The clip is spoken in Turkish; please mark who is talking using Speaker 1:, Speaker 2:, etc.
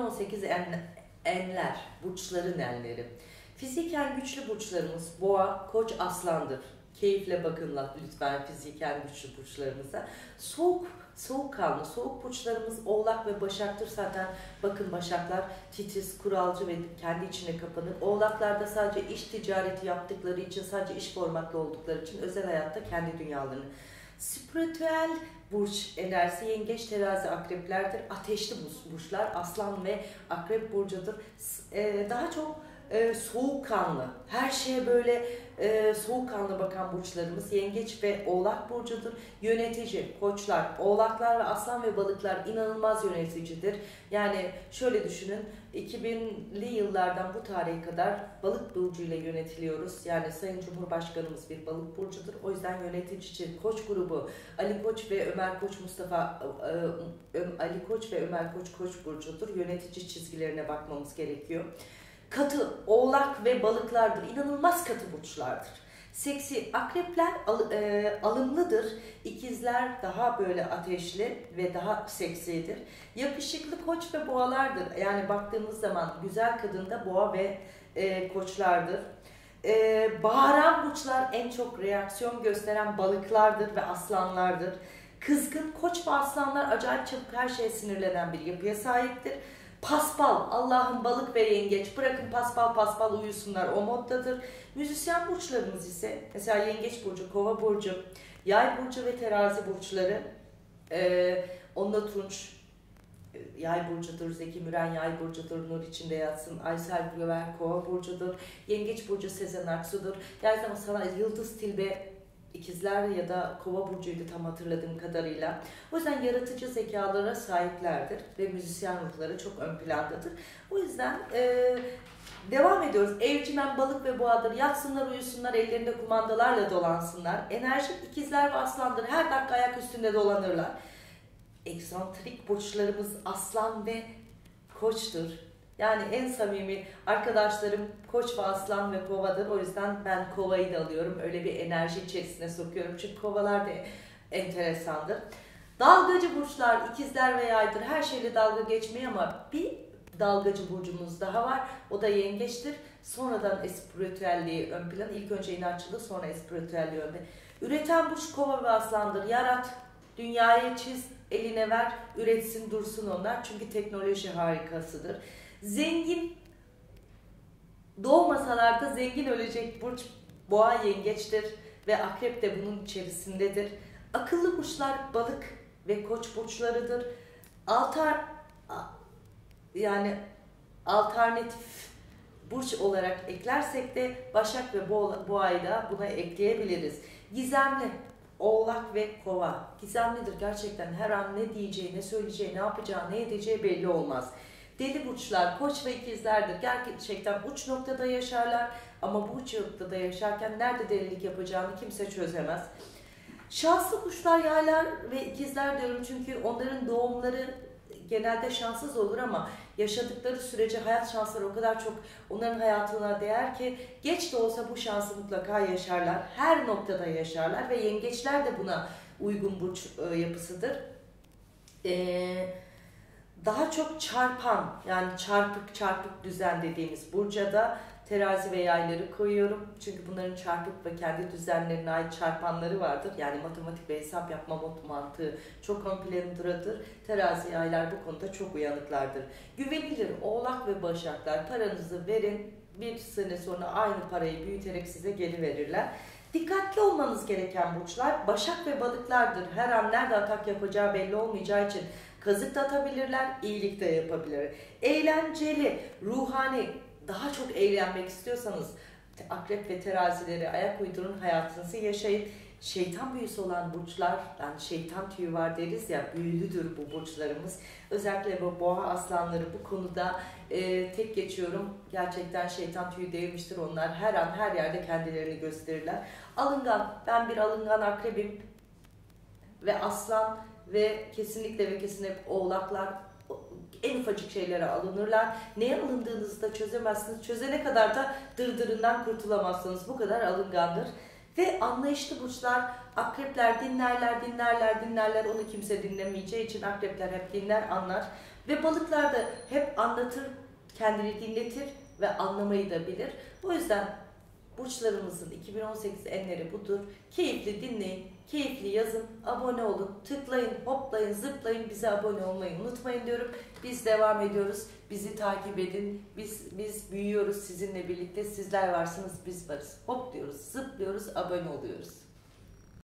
Speaker 1: 18 en, enler, burçların enleri. Fiziken güçlü burçlarımız boğa, koç, aslandır. Keyifle bakın lütfen fiziken güçlü burçlarımıza. Soğuk, soğukkanlı, soğuk burçlarımız oğlak ve başaktır zaten. Bakın başaklar titiz, kuralcı ve kendi içine kapanır. Oğlaklarda sadece iş ticareti yaptıkları için, sadece iş formatlı oldukları için özel hayatta kendi dünyalarını. Spiritüel burç enerjisi yengeç, terazi, akreplerdir. Ateşli burçlar aslan ve akrep burcudur. Ee, daha çok e, soğukkanlı, her şeye böyle e, soğukkanlı bakan burçlarımız yengeç ve oğlak burcudur. Yönetici, koçlar, oğlaklar ve aslan ve balıklar inanılmaz yöneticidir. Yani şöyle düşünün, 2000'li yıllardan bu tarihe kadar balık burcuyla yönetiliyoruz. Yani Sayın Cumhurbaşkanımız bir balık burcudur. O yüzden yönetici koç grubu Ali Koç ve Ömer Koç Mustafa e, Ali Koç ve Ömer Koç Koç burcudur. Yönetici çizgilerine bakmamız gerekiyor katı oğlak ve balıklardır. İnanılmaz katı burçlardır. Seksi akrepler al, e, alımlıdır. İkizler daha böyle ateşli ve daha seksidir. Yakışıklı koç ve boğalardır. Yani baktığımız zaman güzel kadın da boğa ve e, koçlardır. E, bağıran burçlar en çok reaksiyon gösteren balıklardır ve aslanlardır. Kızgın koç ve aslanlar acayip çabuk her şeye sinirlenen bir yapıya sahiptir. Paspal, Allah'ın balık ve yengeç. Bırakın paspal paspal uyusunlar o moddadır. Müzisyen burçlarımız ise mesela yengeç burcu, kova burcu, yay burcu ve terazi burçları. Ee, onunla Tunç yay burcudur, Zeki Müren yay burcudur, Nur içinde yatsın, Aysel Güver kova burcudur, yengeç burcu Sezen Aksu'dur. Yani zaman sana Yıldız Tilbe ikizler ya da kova burcuydu tam hatırladığım kadarıyla. O yüzden yaratıcı zekalara sahiplerdir ve müzisyen ruhları çok ön plandadır. O yüzden e, devam ediyoruz. Evcimen balık ve boğadır. Yatsınlar uyusunlar ellerinde kumandalarla dolansınlar. Enerjik ikizler ve aslandır. Her dakika ayak üstünde dolanırlar. Eksantrik burçlarımız aslan ve koçtur. Yani en samimi arkadaşlarım Koç ve Aslan ve Kova'dır. O yüzden ben Kova'yı da alıyorum. Öyle bir enerji içerisine sokuyorum. Çünkü Kovalar da enteresandır. Dalgacı burçlar, ikizler ve yaydır. Her şeyle dalga geçmeyi ama bir dalgacı burcumuz daha var. O da yengeçtir. Sonradan espiritüelliği ön plan. İlk önce inançlılığı sonra espiritüelliği ön plan. Üreten burç kova ve aslandır. Yarat, dünyaya çiz, eline ver, üretsin dursun onlar. Çünkü teknoloji harikasıdır. Zengin doğmasalar da zengin ölecek burç boğa yengeçtir ve akrep de bunun içerisindedir. Akıllı burçlar balık ve koç burçlarıdır. Altar yani alternatif burç olarak eklersek de Başak ve Boğa'yı da buna ekleyebiliriz. Gizemli Oğlak ve Kova. Gizemlidir gerçekten. Her an ne diyeceği, ne söyleyeceği, ne yapacağı, ne edeceği belli olmaz. Deli burçlar, koç ve ikizlerdir. Gerçekten uç noktada yaşarlar ama bu uç noktada yaşarken nerede delilik yapacağını kimse çözemez. Şanslı kuşlar yaylar ve ikizler diyorum çünkü onların doğumları genelde şanssız olur ama yaşadıkları sürece hayat şansları o kadar çok onların hayatına değer ki geç de olsa bu şansı mutlaka yaşarlar. Her noktada yaşarlar ve yengeçler de buna uygun burç e, yapısıdır. Eee daha çok çarpan yani çarpık çarpık düzen dediğimiz burcada terazi ve yayları koyuyorum. Çünkü bunların çarpık ve kendi düzenlerine ait çarpanları vardır. Yani matematik ve hesap yapma mantığı çok ön planındadır. Terazi yaylar bu konuda çok uyanıklardır. Güvenilir oğlak ve başaklar paranızı verin bir sene sonra aynı parayı büyüterek size geri verirler. Dikkatli olmanız gereken burçlar başak ve balıklardır. Her an nerede atak yapacağı belli olmayacağı için Kazık da atabilirler, iyilik de yapabilirler. Eğlenceli, ruhani, daha çok eğlenmek istiyorsanız akrep ve terazileri ayak uydurun, hayatınızı yaşayın. Şeytan büyüsü olan burçlar, yani şeytan tüyü var deriz ya, büyülüdür bu burçlarımız. Özellikle bu boğa aslanları bu konuda e, tek geçiyorum. Gerçekten şeytan tüyü değmiştir onlar. Her an her yerde kendilerini gösterirler. Alıngan, ben bir alıngan akrebim ve aslan ve kesinlikle ve kesinlikle oğlaklar en ufacık şeylere alınırlar. Neye alındığınızı da çözemezsiniz. Çözene kadar da dırdırından kurtulamazsınız. Bu kadar alıngandır. Ve anlayışlı burçlar, akrepler dinlerler, dinlerler, dinlerler. Onu kimse dinlemeyeceği için akrepler hep dinler, anlar. Ve balıklar da hep anlatır, kendini dinletir ve anlamayı da bilir. O yüzden burçlarımızın 2018 enleri budur. Keyifli dinleyin, keyifli yazın, abone olun, tıklayın, hoplayın, zıplayın, bize abone olmayı unutmayın diyorum. Biz devam ediyoruz. Bizi takip edin. Biz biz büyüyoruz sizinle birlikte. Sizler varsınız, biz varız. Hop diyoruz, zıplıyoruz, abone oluyoruz.